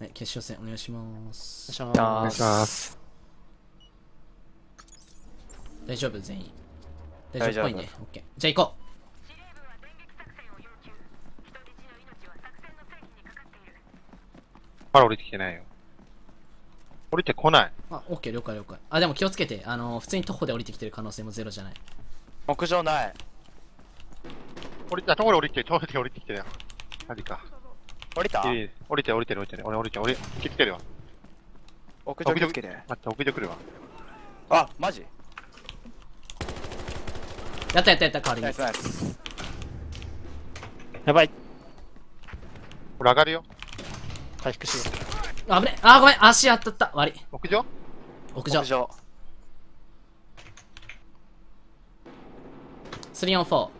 はい、決勝戦お願いします。おお願いします。大丈夫？全員。大丈夫っぽいね。オッケー。じゃあ行こまだ降りてきてないよ。降りてこない。う。あ、オッケー、了解了解。あ、でも気をつけて。あの、普通に徒歩で降りてきてる可能性もゼロじゃない。屋上ない。降りて、あ、ところ降りて、ところで降りてきてるよ。マジか。降りた？いい降りて、降りてる、降りてる。俺降りて、降り、来てるよ。屋上気をつけて。待って、屋上来るわ。あ、マジ？やったやったやった、代わりにナイス。ナイス。やばい。これ上がるよ。回復しよあぶね。あ、ごめん。足当たった。悪い。屋上？屋上屋。上。3 on 4。う。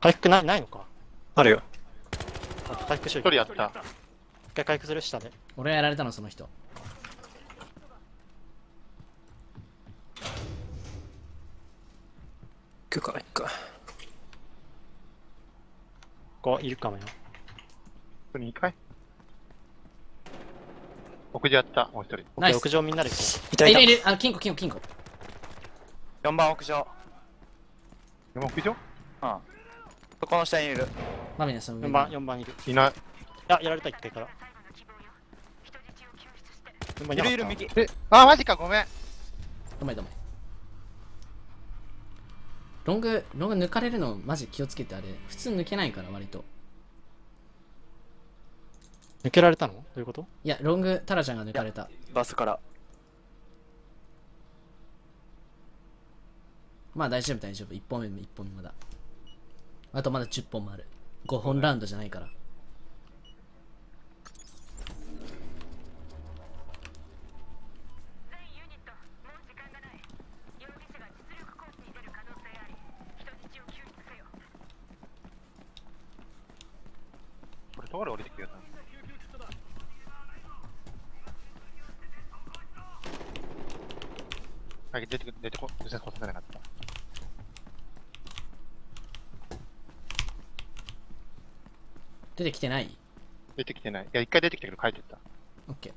回復ないないのか。あるよ。あ回復しよう。一人やった。一回回復する下で。俺がやられたの、その人。行くか、行くか。ここいるかもよ。ここに2回屋上やった、もう一人。ナイス屋上みんなで行こいたいたあいるい。る。あ、金庫、金庫、金庫。4番屋上。でも屋上？うん。そこの下にいる。まみね、そのう。上4番、4番いる。いない。あ、やられた一回から。4番いるいる右。え、あ、マジか、ごめん。ごめんごめん。ロング、ロング抜かれるのマジ気をつけてあれ。普通抜けないから割と。た抜けられたの？どういうこと？いや、ロング、タラちゃんが抜かれた。バスから。まあ大丈夫大丈夫。1本目も1本目まだ。あとまだ10本もある。5本ラウンドじゃないから。これ、ところ降りてきてるよな。はい、出てく、出てこ、出てこさせなかった。出てきてない？出てきてない。いや、一回出てきたけど帰ってった。オッケー。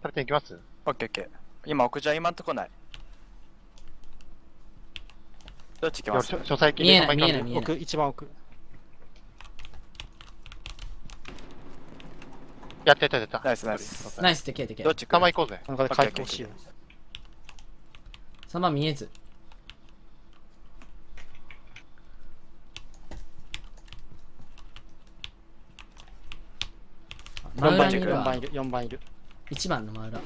タラちゃん行きます？オッケーオッケー。今屋上今んとこない？どっち行きます？書書斎見えない見えない見えない奥、一番奥。やったやったやった。ナイスナイスナイスでけでけどっ。ち捕ま行こうぜ。なんかで回復しよう。3番見えず。4番いる、裏にいるわ4番いる、4番いる。1番の真裏。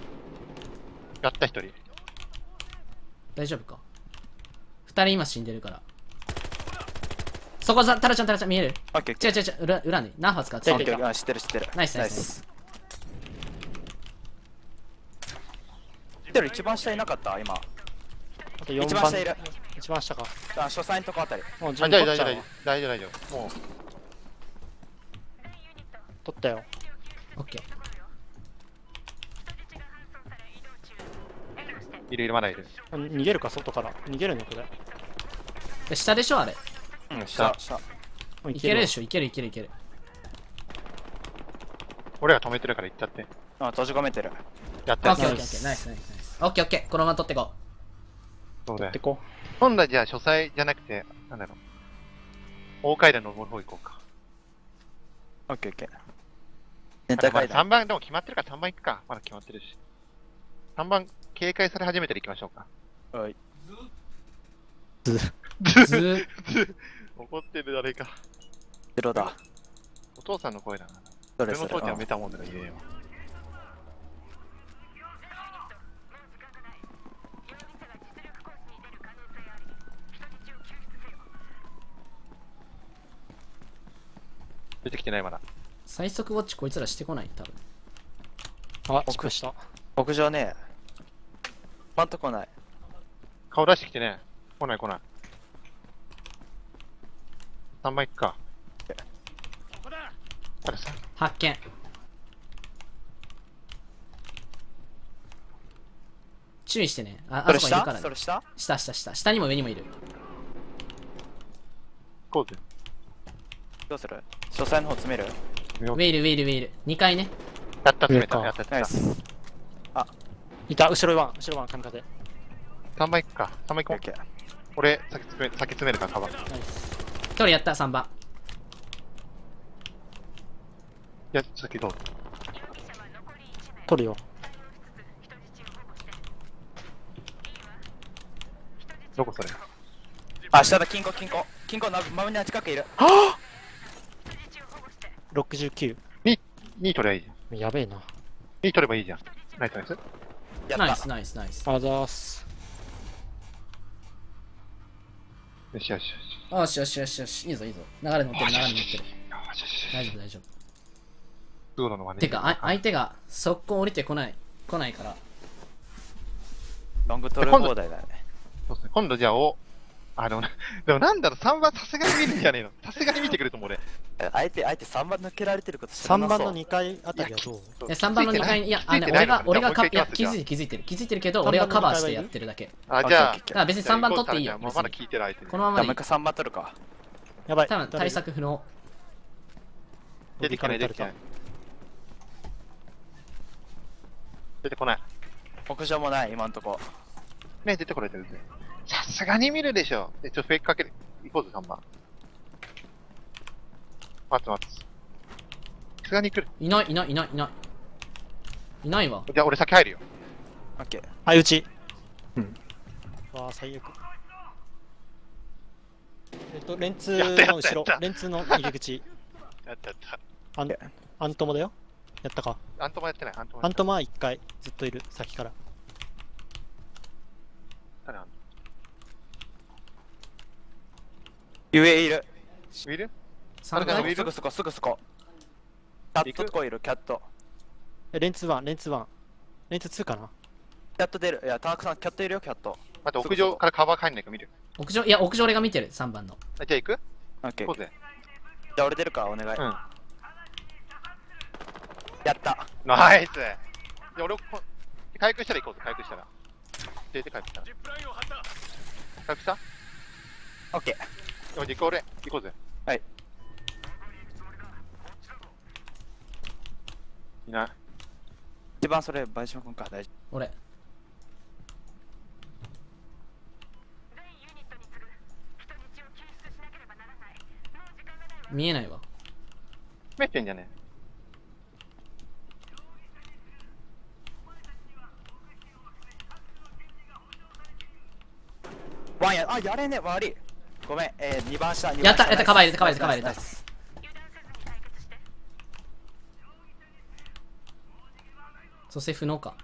やった一人。大丈夫か ?2 人今死んでるから。そこさ、タラちゃんタラちゃん見える？オッケー。違う違う違う、裏裏に。何発かついてる知ってる知ってる。ナイスナイス知ってる一番下いなかった？今。あと4番。一番下いる。一番下か。あ、初歳のとこあたり。もう大丈夫取っちゃうわ大丈夫大丈夫大丈夫。もう、取ったよ。オッケー。いるいる、まだいる。あ逃げるか、外から。逃げるのこれ。で下でしょあれ。うん、下、下。もういけるでしょいけるいけるいける。俺が止めてるから行っちゃって。あ、閉じ込めてる。やったやったオッケーオッケーオッケー。ナイスナイスナイス。オッケーオッケー。このまま取ってこそうだよ今度はじゃあ書斎じゃなくて、なんだろう。大階段登る方行こうか。オッケーオッケー。全体階段。3番、でも決まってるから3番行くか。まだ決まってるし。3番、警戒され始めてる行きましょうか。はい。う。ずー怒ってる誰か。ゼロだ。お父さんの声だな。どれそれ俺の父ちゃんはメタモンだから言えよ。出てきてないまだ。最速ウォッチこいつらしてこない多分。あ、チップした。屋上ね。まんとこない。顔出してきてね。来ない来ない。3番行くか。あれさ、発見。注意してね。あ、それ下あそこいるからねそれ。下？下下下。下にも上にもいる。こうぜ。どうする？書斎の方詰める？ウェイルウェイルウェイル2階ねやった、詰めた。やった、ナイ詰めた。ス。いた、後ろワン、後ろワン、神風。3番行くか。3番行こう。オッケー。俺、先詰め、先詰めるから、カバン。ナイス。1人やった3番いや、先どうぞ。取るよ。どこそれ？あ、下だ、金庫、金庫。金庫、な、真上に近くいる。69。?2 位取ればいいじゃん。やべえな。2位取ればいいじゃん。ナイスナイス。やった。ナイスナイスナイスあざーす。よしよしよし。よしよしよしよしいいぞいいぞ流れ乗ってる流れ乗ってる大丈夫大丈夫スードの真似てかあ相手が速攻降りてこない来ないからロング取る放題だよね。そうっすね。今度じゃあ、お、あの、でもなんだろう、3番さすがに見るんじゃねえの。さすがに見てくると思う俺。え相手、相手3番抜けられてること知ら3なそう。番の2階あたりはどう？そうえ3番の2階にいやあのね俺が俺がかいや気づいてる気づいてる気づいてるけど俺がカバーしてやってるだけあ、じゃあ、から別に3番取っていいよまだ聞いてる相手に。このままでいいじゃあもう一回3番取るか。やばい。多分対策不能出てきてない、出てきてない。出てこない。屋上もない、今んとこ。ね、出てこない、出てこない。さすがに見るでしょ。え、ちょっとフェイクかけて、行こうぜ、3番。待つ待つ。さすがに来る。いないいないいないいないいないわじゃあ俺先入るよ。オッケー。あ、うち。うん。わあ、最悪。えっと、レンツの後ろレンツの入り口。やったやった。アンアントモだよ。やったか。アントマやってない、アントマやってアントモは1回ずっといる、先から。誰上いる。ウィル？3誰か階上すぐそこ、すぐそこ。キャットとこいる、キャット。えレンツ1、レンツ1。レンツ2かな？キャット出る。いや、田中さん、キャットいるよ、キャット。待って、屋上からカバー入んないか見る？屋上いや屋上俺が見てる3番のあじゃあ行く？オッケー。行こうぜ。じゃあ俺出るから、お願い。うん。やった。ナイスじゃあ俺、こ回復したら行こうぜ、回復したら。出て回復したら。回復した？オッケー。よし、行こう俺。行こうぜ。はい。いない。一番それ、倍島君か、大丈俺見えないわ閉めてんじゃね夫。ワンや、あ、やれね、悪い。ごめん、えー、2番下、二番下。やったやったカバー入れたカバー入れたカバー入れたナイス蘇生不能か。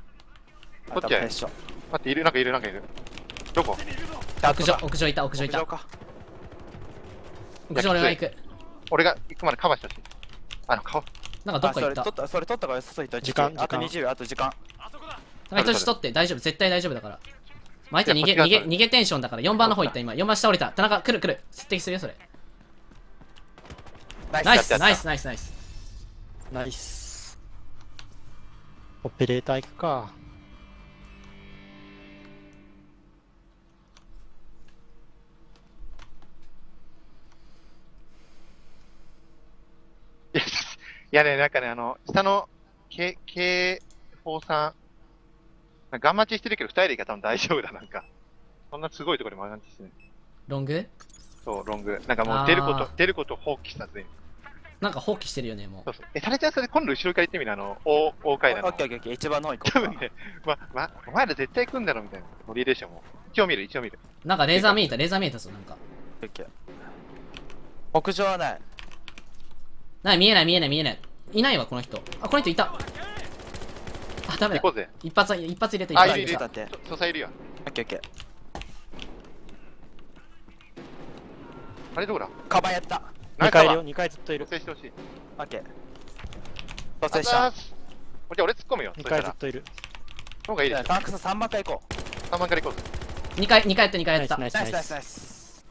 こっちやあ多分一緒待って、いる、なんかいる、なんかいる。どこ？屋上屋上いた屋上いた。屋上か。屋上俺が行く。俺が行くまでカバーしたし。あの、顔。なんかどっか行った？れ取った、それ取ったから外行った時間あと時間20秒、あと時間。なんか人質取って。大丈夫絶対大丈夫だから相手逃げ逃げ逃げテンションだから4番の方行った今。4番下降りた。田中来る来る。接敵するよそれ。ナイスナイスナイスナイスナイス。オペレーター行くか。いや、ね、なんかね、あの、下の、K、K4 さん、ガン待ちしてるけど、二人で行けば多分大丈夫だ、なんか。そんなすごいところでもガン待ちしてね。ロング？そう、ロング。なんかもう出ること出ることを放棄したぜ。なんか放棄してるよねもそうそう。え、タレちゃんそれ今度後ろから行ってみるあの、大、大階段のオッケ。ーオッケーオッケー、一番の方行こうか。多分ね、ま、ま、お前ら絶対行くんだろみたいなノリでしょ、もう。一応見る、一応見る。うなんかレーザー見えたレーザー見えたぞなんかオッケー屋上はない。ない見えない見えない見えないいないわこの人あこの人いたあダメだ行こうぜ。一発一発入れた一あ、発入れたいるいる。だってそ、そさいるよ。オッケーオッケー。あれどこだ？カバンやった。2階いるよ、2階ずっといる蘇。生してほしい。オッケー。蘇生しあた。じゃあ俺突っ込むよ。2そしたら階ずっ。といる。の方がいいでしょ。タンクス3番階行こう。3番から行こうぜ。二回二回やった二回やったナイスナイスナイス。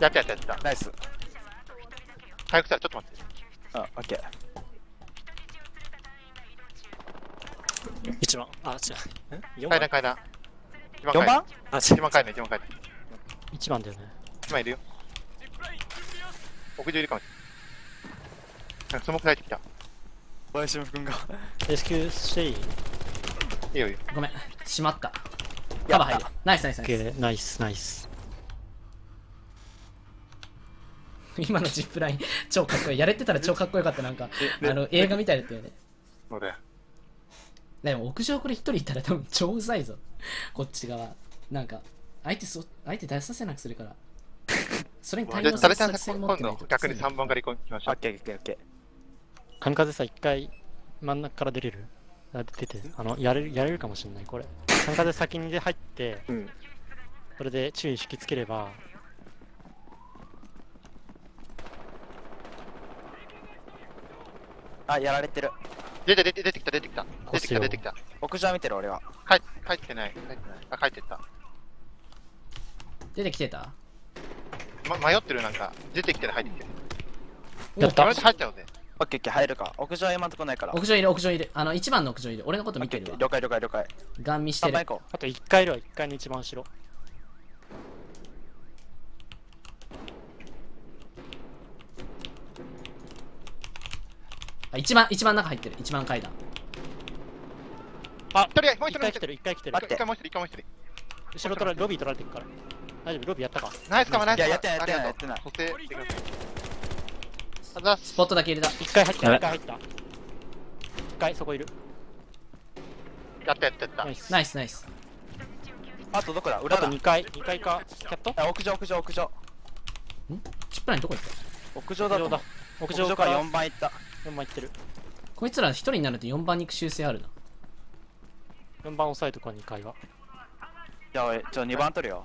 やったやったやった。ナイス。回復したらちょっと待って。あ、オッケー。1番。あ、違う。ん ?4 番？階段階段。一4番？あ、違一番階段、一番階段。1番だよね。今いるよ。屋上いるかもしれない。スモーク入ってきた。林くんが。レスキューしていい？いいよいいよ。ごめんしまったカバー入るナイスナイスナイスナイス、ナイス。今のジップライン超かっこいいやれてたら超かっこよかったなんかであの映画みたいだったよねそうだよ。でも屋上これ一人いたら多分超うざいぞこっち側なんか相手そ相手出させなくするから それに対応する作戦持今ってないと度逆に3番から行きましょう。オッケーオッケーオッケ神風さん、一回真ん中から出れる？あ出て、あの、やれる、やれるかもしれない、これ。神風先にで入って、うん。これで注意引きつければ、ー。あ、やられてる。出て出て出てきた出てきた。出てきた出てきた。屋上見てる俺は。帰っ帰ってない。帰ってない。あ、帰ってった。出てきてた？ま、迷ってるなんか。出てきてる入ってきてる。やった入っちゃおうぜ。オッケーオッケー入るか。屋上は今んとこないから。屋上いる屋上いるあの一番の屋上いる俺のこと見てるわ了解了解了解。ガン見して3番るあと1階いるわ、1階の一番後ろ。あ一番一番中入ってる一番階段一人や、もう一人もう一人一回来て。る、一回来てる待。って一回もう一人、一回もう一人。後ろ取られ、ロビー取られてるから。大丈夫、ロビーやったか？ナイスかも、ナイスかも。いややってないやってないや補正してください。あざっすスポットだけ入れた一回入った、一回入った。一回そこいる。やったやったやったナイ。ス。ナイスナイスう。あとどこだ？あと裏だ。2階、2階か。キャット？あ屋上屋上屋上。チップラインどこ行った？屋上だと思う。屋上から4番行った。4番行ってる。こいつら一人になると4番に行く習性あるな4番押さえとか2階は。じゃあおい、ちょ、2番取るよ。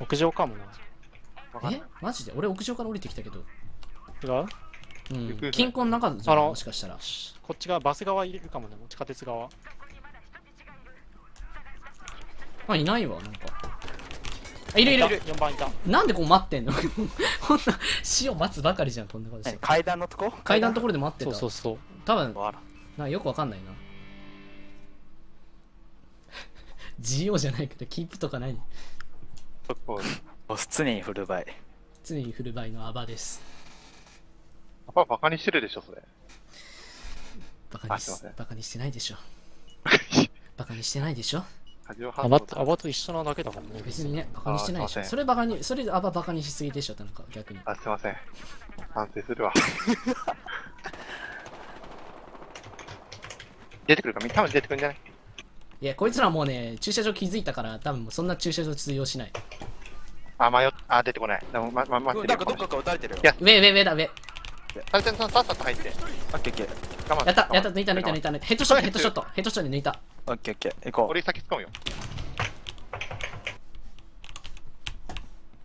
屋上かもな。え？マジで？俺屋上から降りてきたけど違う？うん金庫の中じゃんあのもしかしたらこっち側、バス側入れるかもね。地下鉄側。あいないわなんかあいるいる。いる4番いた。なんでこう待ってんの？こんな死を待つばかりじゃんこんなこと。して何？階段のとこ？階段のところで待ってた。そうそうそう。多分なんかよくわかんないな。GO じゃないけどキープとかない常にフルバイ。常にフルバイのアバです。パパバカにしてるでしょ、それ。バカにバカにしてないでしょ。バカにしてないでしょアバアバと一緒なだけだからね。別にねバカにしてないでしょそれバカにそれアババカにしすぎでしょなんか逆にあ、すいません。反省するわ。出てくるか？多分出てくるんじゃない？いやこいつらもうね駐車場気づいたから多分そんな駐車場通用しないあ、迷っ、あ、出てこない。でも、ま、ま、待ってるよなんかどっかから撃たれてるよ。いや上上上だ上タルテンさんさっさと入って。オッケーオッケー。我慢やったやった抜いた抜いた抜いた抜いたヘッドショットヘッドショットヘッドショットで抜いたオッケーオッケー。行こう。俺先突っ込むよ。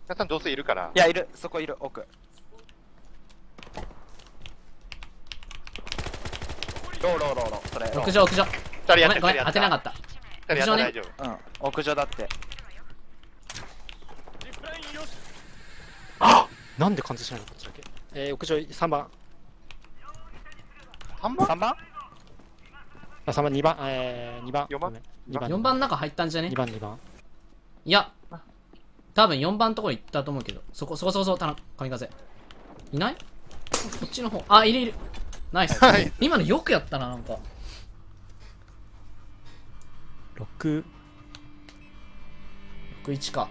皆さんどうせいるからい。や、いる。そこいる。奥。ローローローロー。それ。ロー屋上屋上二人やってごめんごめん当てなかった二人やった屋上ね大丈夫。うん。屋上だって。なんで貫通しないのこっちだけ？えー、屋上3番。三番？3番？あ、3番、2番、えー、2番。四番？番。4番の中入ったんじゃね？2番、2番。いや多分4番のところ行ったと思うけど。そこそこそこそこたな神風。いない？こっちの方。あいるいる。ナイス、はい。今のよくやったななんか。6、61か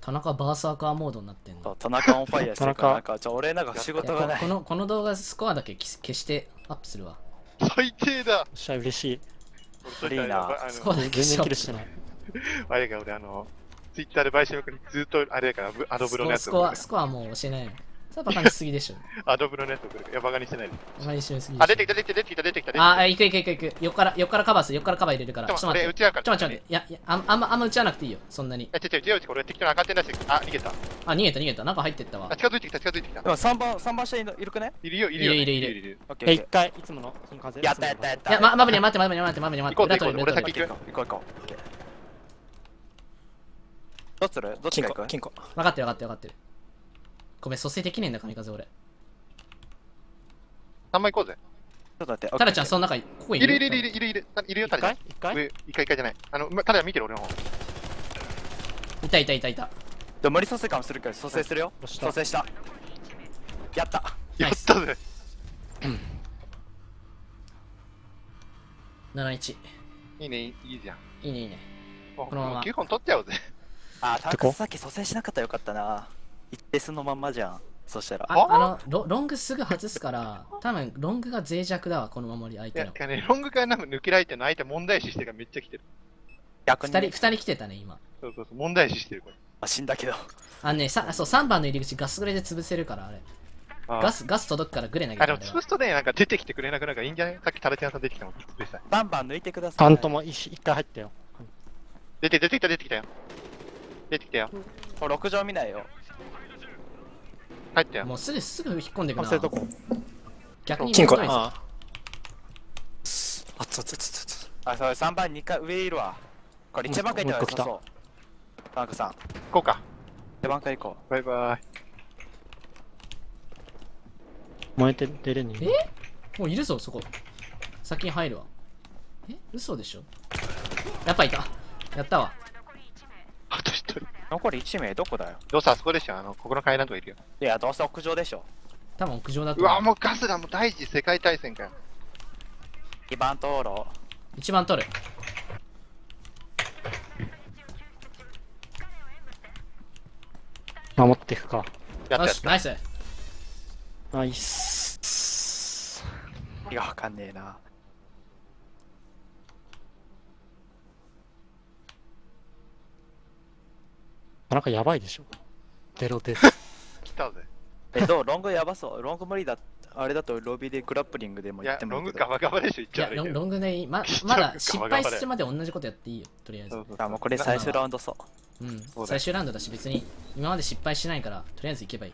田中バーサーカーモードになってんの田中オンファイヤーしてるから、田中なんか、ちょ、俺なんか仕事がないこ。のこの動画スコアだけ消消してアップするわ最低だ。しゃ、嬉しい。いいなあスコアの、だけ全然キルしてない。あれが俺あの、ツイッターで買収向にずっとあれやから、ブアドブロのやつスコアスコアもう教えないのそれはバカにしすぎでしょアドブロのやつを送る。いや、バカにしてないです。バカにしすぎでしょあ、出てきた、出てきた、出てきた、出てきた。出てきたああ、行く行く行く行く。横から、横からカバーする。横からカバー入れるから。ちょっと待って。ち合うから。ちょっと待って。いや、いや、あんあんま、あんま打ち合わなくていいよ。そんなに。え、違う違う違う違う、俺適当に赤点出して、あ、逃げた。あ、逃げた逃げた。中入ってったわあ、。近づいてきた、近づいてきたで。も3番、3番下にいるくねい？るよ、いるよ。いるいるいる。え、オッケーオッケ1回、いつもの金風。ー。やったやったやった。いや、ま、マブに待って待って待って待って待って。裏取る行こう裏取る俺先行こう行こう。どっちする？どっちが行く？金庫。分かってる分かってる分かってる。ごめん蘇生できねえんだ神風俺3枚行こうぜ。ちょっと待って。タラちゃんその。の中ここいいるるいるいるいるいるいるいるよ、タ一ラちゃん。回一回上、一回一回じゃない。あの、まタラちゃん見てる俺の方。いたいたいたいたでも無理蘇生かもするから蘇生するよ。蘇生した。やった。やったぜ。71いいね、いいじゃん。いいねいいねもうこのままもう9本取っちゃおうぜ。あ、タてこカさっき蘇生しなかったらよかったな。一定数のまんまじゃん。そしたら。ああ？のロロングすぐ外すから 多分ロングが脆弱だわこの守り相手のいやね、ロングからなんか抜けられてるの相手問題視してるからめっちゃ来てる。逆に。2人二人来てたね今そうそうそう、問題視してるこれ。あ死んだけど。あのねさそう3番の入り口ガスグレで潰せるからあれあガスガス届くからグレ投げあ、でもたんだよ潰すとね、なんか出てきてくれなくなるからいいんじゃない？さっきタラちゃんさん出てきたもん、潰したい。バンバン抜いてください。パントも一一回入ったよ出て、出てきた、出てきたよ。出てきたよ。もう6畳見ないよ。入ったよ。もうすぐすぐ引っ込んでくな。逆に金庫。めんどいぞ。ああ。あつつつつつ。あ、そう、3番2回上いるわ。これ一番階行ったらそう。田中さん。行こうか。一番階行こバイバイ。燃えて出れねえ？もういるぞそこ。先に入るわ。え？嘘でしょ？やっぱいた。やったわあと一人。う。残り1名どこだよ？どうせあそこでしょあの、ここの階段とかいるよ。いや、どうせ屋上でしょ。多分屋上だとううもうガスだ、もう第一次世界大戦かよ。2番灯籠。一番取る守っていくかやったやっよしナイスナイスいや、わかんねえな。なんかやばいでしょゼロですた。来たぜ。え、どう？ロングやばそう。ロング無理だ。あれだとロビーでグラップリングでもいや言って、もいいけど。ロングガバガバでしょ、いやロンちゃ悪いけど。ロングでいいままだ失敗するまで同じことやっていいよとりあえずそうそうそうあ、もうこれ最終ラウンドそう。うん最終ラウンドだし別に今まで失敗しないからとりあえず行けばいい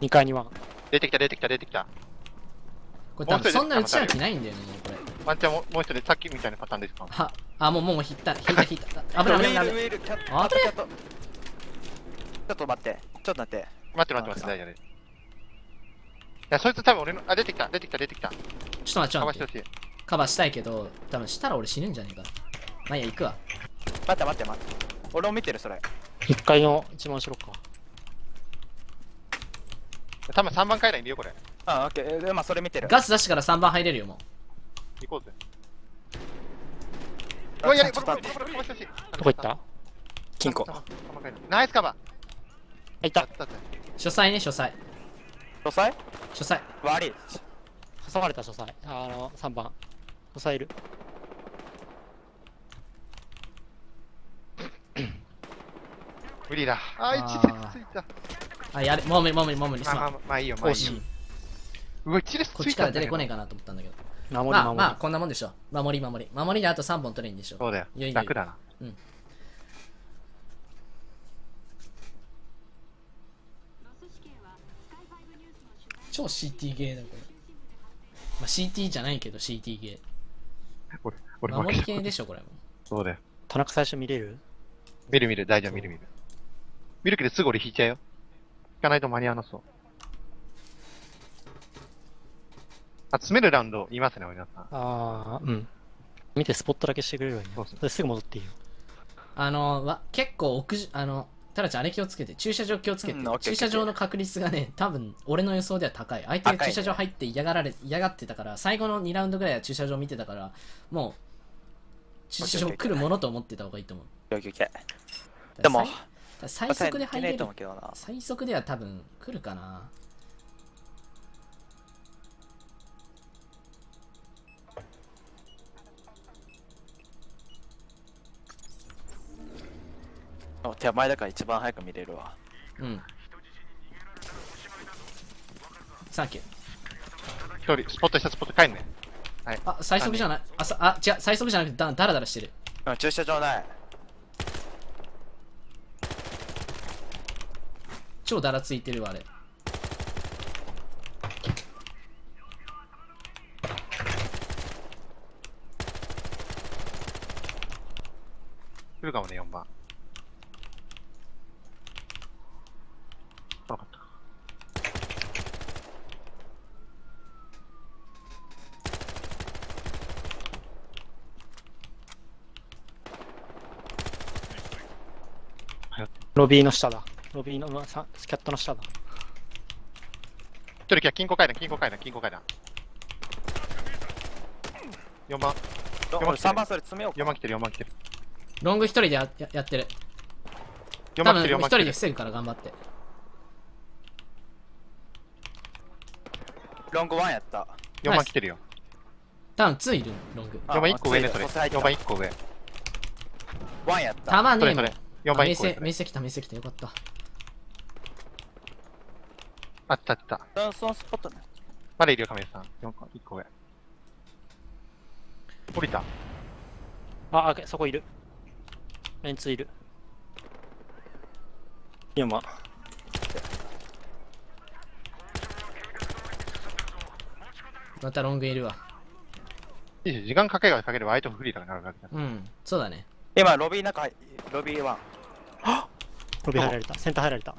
2階には出てきた、出てきた、出てきた。これ多分そんな打ち合う気ないんだよねもうこれワンチャンももう一人、さっきみたいなパターンですか？はあもうもう引った引いた引いた危ない危ない危ない上いる上いちょっと待って。ちょっと待って。待って待って待って、大丈夫です。いや、そいつ多分俺の、あ、出てきた、出てきた、出てきた。ちょっと待ってちょっと待ってかわしてほしい。カバーしたいけど多分したら俺死ぬんじゃねえかなまあいいや行くわ待って待って待って。俺も見てる、それ。1階の一番後ろか多分3番階段いるよ、これ。あ、オッケー。えまあ、それ見てる。ガス出してから3番入れるよも行こうぜ。あうわ、やれ、ちょっと待って。どこ行った金庫。ナイスカバー。あいた書斎ね書斎書斎書斎悪い。挟まれた書斎あの3番書斎いる無理だ。あー、あ1ー列ついた。あやれもう無理もう無理もう無理すまあまあまあいいよ、まあいいよ。うわ、1列こっちから出てこねえかなと思ったんだけど守り守り、まあまあこんなもんでしょ守り守り守りであと3本取れんでしょそうだよいやい。やいや楽だな。超 CT ゲーだこれ、まあ、CT じゃないけど CT ゲ俺、ー俺守り。系でしょこれもそうだよ。田中最初見れる？見る見る、大丈夫、見る見る。見るけどすぐ俺引いちゃうよ。引かないと間に合わなそう。あ、詰めるラウンド言いますね、皆さん。ああうん。見てスポットだけしてくれればいいそうそうのですぐ戻っていいよ。あのわ結構屋上あのタラちゃんあれ気をつけて駐車場気をつけて、うんオッケー駐車場の確率がね多分俺の予想では高い。相手が駐車場入って嫌がられ嫌がってたから最後の2ラウンドぐらいは駐車場見てたからもう駐車場来るものと思ってた方がいいと思う。オッケーオッケー。でも、最最速で入れる。最速では多分来るかなお手前だから一番早く見れるわ。うんサンキュー一人、スポットしたスポット帰んね。あ最速じゃない？あさあ違う最速じゃなくてだだらだらしてるうん、駐車場ない。超だらついてるわあれ来るかもね、4番。来なかったか。ロビーの下だ。ロビーの、まさスキャットの下だ。一人来た、金庫階段、金庫階段、金庫階段。4番、ど4番来てる3番それ詰めよう4番来てる、4番来てる。ロング一人でやややってる4多分番来てる、4一番来てる。人で防ぐから頑張ってロングワンやった4番来てるよ。多分2いるロングあ4番1個上ね、それ。そ入った4番1個上。ワンやったたまねえもんそれそれ。4番1個上あメイセ。メイセ来たメイセ来たよかったあったあった。ジョンソンスポットねまだいるよ、亀井さん。4個、1個上。降りた。あ、あ、そこいる。メンツいる。今。またロングいるわいいし時間かければかければ相手もフリーだからなるわけだ。うんそうだね今ロビーの中ロビーワンロビー入られた。センター入られた。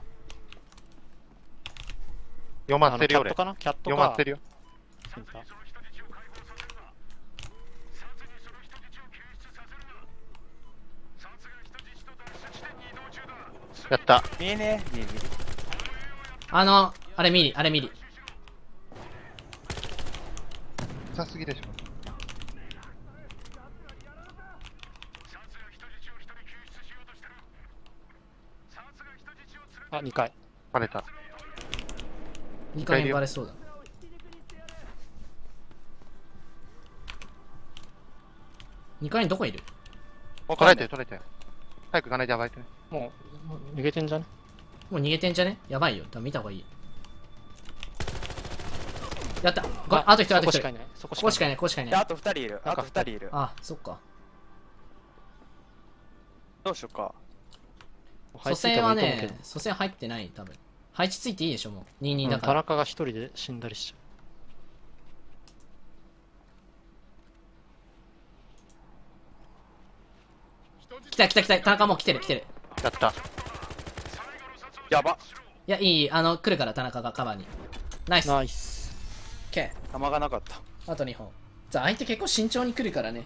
4あの番捨てるよ、俺キャット。かな？キャット4か。番捨てるよ。センターやった。見えねえ見え見えあのあれミリあれミリさすぎでしょ。あ、2回。バレた。2回目バレそうだ。2回にどこいる？わ取られてる、取られてる。早く行かないで暴れてね。もう、もう逃げてんじゃね？もう逃げてんじゃね？やばいよ。多分見た方がいい。やった。ごあと1人あと1人。そこしかいない。そこここしかいいない。ここしかいない。であと2人いる。あと2人いる。あそっか。どうしようか蘇生はね蘇生入ってない多分。配置ついていいでしょもう。22うん田だから、中が一人で死んだりしちゃ来た来た来た田中もう来てる来てる。やった。やば。いやいいいいあの来るから田中がカバーに。ナイス。う。ナイス。OK 弾がなかった。あと2本。じゃあ相手結構慎重に来るからね。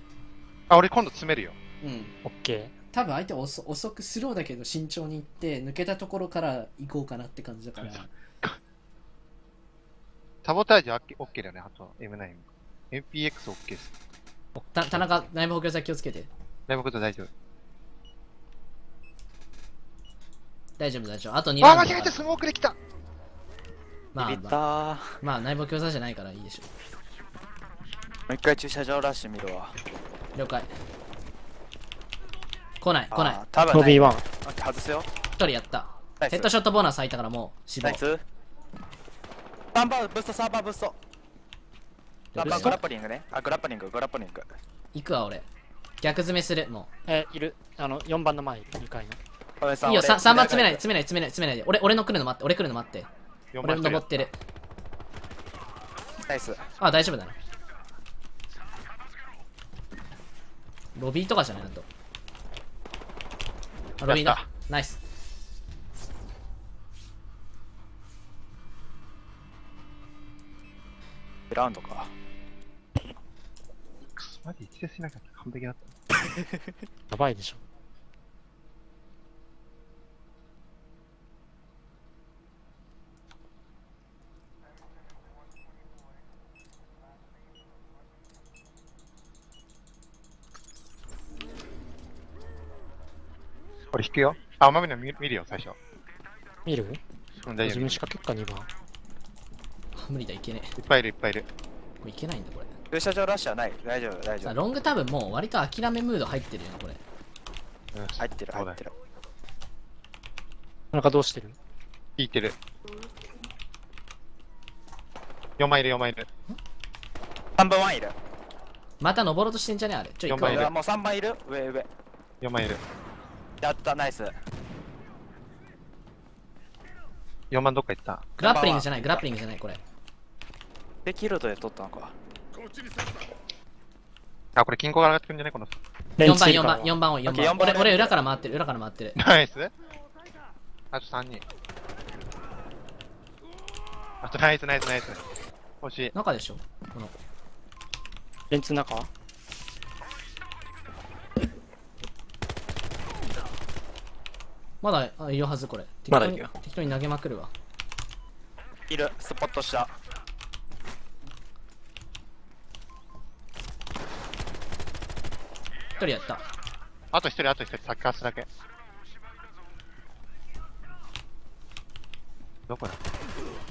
あ、俺今度詰めるよ。うん。オッケ多分相手遅遅くスローだけど慎重に行って抜けたところから行こうかなって感じだから。サボタージュは OK だよね、あと M9 も。MPX OK です。た田中内部補強剤気をつけて。大僕と大丈夫。大丈夫大丈夫。あと2あ、間違えてスモークできた。まあ、まあ、まあ内部補強剤じゃないからいいでしょう一回駐車場ラッシュ見るわ。了解来ない来ない。多分ないロビーワン。外すよ。1人やった。ヘッドショットボーナス入ったからもう死亡。ナイス。3番ブースト3番ブースト。3ブースト？番グラップリングね。あグラップリンググラップリング。行くわ俺。逆詰めするもえ、いる。あの、4番の前いる。2回の。ういいよ 3, 3番詰めないい詰めない詰めない詰めないで。俺俺の来るの待って俺来るの待って。4俺登ってる。ナイス。あ大丈夫だな。ロビーとかじゃないあとあロビーだナイスラウンドかマジ一列しなかった。完璧だった。やばいでしょ。俺引くよ。あ、マミの見見るよ、最初。見る？うん、大丈夫。自分い仕掛けっか、2番。あ無理だいけねっぱいいる、いっぱいいる。えこれいけないんだこれ駐車場ラッシュはない大丈夫大丈夫さあロング多分もう割と諦めムード入ってるよねこれうん、入ってる入ってる田中どうしてる？引いてる。4枚いる、4枚いる。3番ワンいるまた登ろうとしてんじゃねあれちょ行くわ四番いるもう3番いる上上4枚いる。やった。ナイス。4番どっか行った。グラップリングじゃない。グラップリングじゃないこれ。でキルトで取ったのか。あ、これ金庫が上がってくるんじゃないこの。4番4レンツいるか。ら番4番多い4 OK 番。四番俺俺裏から回ってる。裏から回ってる。ナイス。あと3人。あとナイスナイスナイス。欲しい。中でしょ？この。レンツ中？まだあいるはずこれ。まだいるよ。適当に適当に投げまくるわ。いる。スポットした。一人やった。あと1人、あと1人、サッカースだけ。どこだ？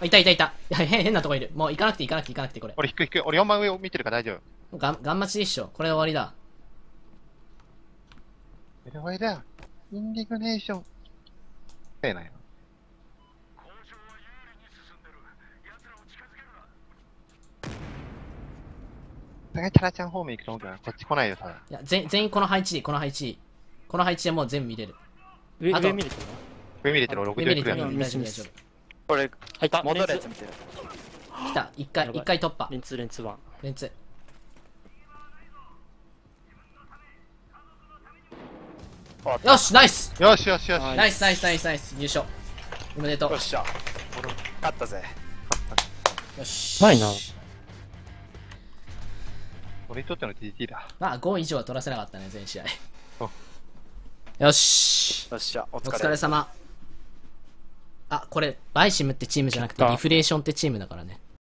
あいたいたいた。いや変変なとこいる。もう行かなくて行かなくて行かなくてこれ。俺、引く引く。俺4番上を見てるから大丈夫。ガンガン待ちでっしょ。これで終わりだ。エレワイだ。インディグネーション。ええなよ。さがチャラちゃん方面行くと思うけどな、こっち来ないよ、多分。いや全全員この配置この配置。この配置でもう全部見れる。上あと上見れてる？上見れてる、俺上60見れてる。くらい。ミ大丈夫大スミス丈夫これあいた戻るやつ見てる。来た。一回やばい。一回突破。レンツレンツ1レンツよしナイス。よしよしよし。はい。ナイスナイスナイスナイス。優勝。おめでとう。よっしゃ。勝ったぜ。よし。うまいな。俺にとっての GT だ。まあ5以上は取らせなかったね全試合。お。よし。よっしゃおお疲れ。疲れ様。あこれバイシムってチームじゃなくてリフレーションってチームだからね